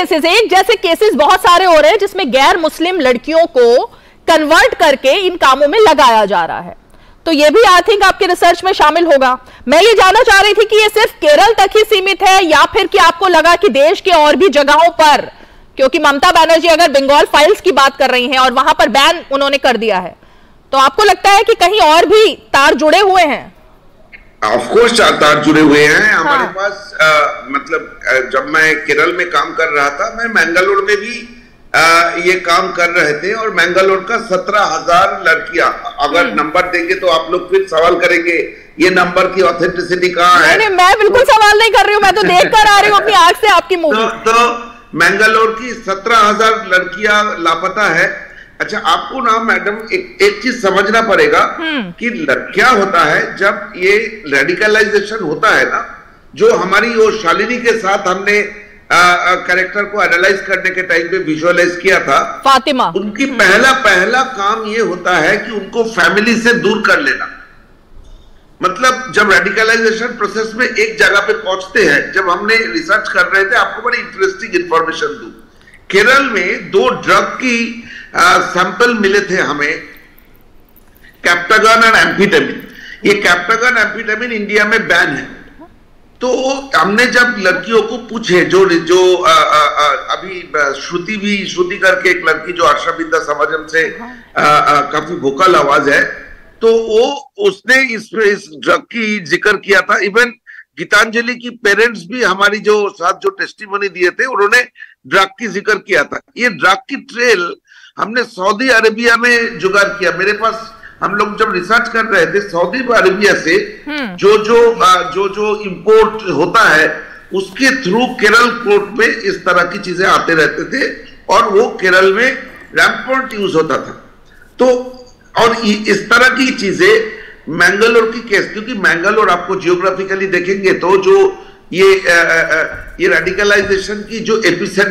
Cases एक जैसे cases बहुत सारे हो रहे हैं जिसमें गैर मुस्लिम लड़कियों को कन्वर्ट करके इन कामों में लगाया जा रहा है। तो ये भी आई थिंक आपके रिसर्च में शामिल होगा। मैं ये जानना चाह रही थी कि ये सिर्फ़ केरल तक ही सीमित है या फिर कि आपको लगा कि देश के और भी जगहों पर, क्योंकि ममता बनर्जी अगर बंगाल फाइल्स की बात कर रही हैं और वहाँ पर बैन उन्होंने कर दिया है तो आपको लगता है कि कहीं और भी तार जुड़े हुए हैं? ऑफकोर्स चार तार जुड़े हुए हैं। हमारे हाँ। पास आ, मतलब जब मैं केरल में काम कर रहा था मैं मैंगलोर में भी आ, ये काम कर रहे थे और मैंगलोर का सत्रह हज़ार लड़कियाँ अगर नंबर देंगे तो आप लोग फिर सवाल करेंगे ये नंबर की ऑथेंटिसिटी कहाँ है? नहीं मैं बिल्कुल तो, सवाल नहीं कर रही हूँ मैं तो देख कर आ रही हूँ अपनी आँख से आपकी तो, तो मैंगलोर की सत्रह हज़ार लड़कियाँ लापता है अच्छा आपको ना मैडम एक एक चीज़ समझना पड़ेगा कि क्या होता है जब ये रेडिकलाइजेशन होता है ना जो हमारी वो शालिनी के साथ हमने करेक्टर को एनालाइज करने के टाइम पे विजुअलाइज किया था फातिमा। उनकी पहला पहला काम ये होता है कि उनको फैमिली से दूर कर लेना। मतलब जब रेडिकलाइजेशन प्रोसेस में एक जगह पे पहुँचते हैं जब हमने रिसर्च कर रहे थे आपको बड़ी इंटरेस्टिंग इंफॉर्मेशन दू। केरल में दो ड्रग की सैंपल मिले थे हमें कैप्टागन एंड एम्फीटामिन ये कैप्टागन एम्फीटामिन इंडिया में बैन है। तो हमने जब लड़कियों को पूछे जो जो आ, आ, आ, अभी श्रुति भी श्रुति करके एक लड़की जो आशा विद्या समाजम से काफ़ी वोकल आवाज़ है तो वो उसने इस इस ड्रग की ज़िक्र किया था। इवन गीतांजलि की पेरेंट्स भी हमारी जो साथ जो टेस्टिमनी दिए थे उन्होंने ड्रग की ज़िक्र किया था। ये ड्रग की ट्रेल हमने सऊदी अरेबिया में जुगाड़ किया। मेरे पास हम लोग जब रिसर्च कर रहे थे सऊदी अरेबिया से जो जो आ, जो जो इंपोर्ट होता है उसके थ्रू केरल कोर्ट में इस तरह की चीज़ें आते रहते थे और वो केरल में रैम्पोर्ट यूज़ होता था। तो और इस तरह की चीज़ें मैंगलोर की केस क्योंकि मैंगलोर आपको जियोग्राफिकली देखेंगे तो जो ये अ, अ, ये रेडिकलाइजेशन की जो एपिसेंटर